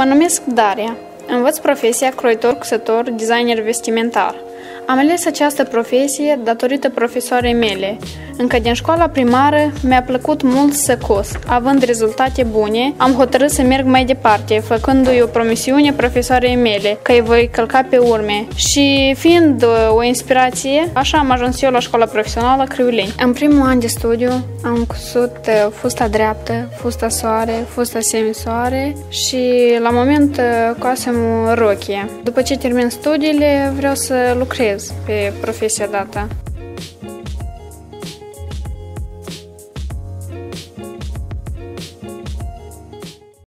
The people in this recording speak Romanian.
Mă numesc Daria. Învăț profesia croitor, cusător, designer vestimentar. Am ales această profesie datorită profesoarei mele. Încă din școala primară mi-a plăcut mult să cos. Având rezultate bune, am hotărât să merg mai departe, făcându-i o promisiune profesoarei mele, că îi voi călca pe urme. Și fiind uh, o inspirație, așa am ajuns eu la școala profesională Criuleni. În primul an de studiu am cusut uh, fusta dreaptă, fusta soare, fusta semisoare și la moment uh, coasem rochie. După ce termin studiile, vreau să lucrez bazez pe profesia data.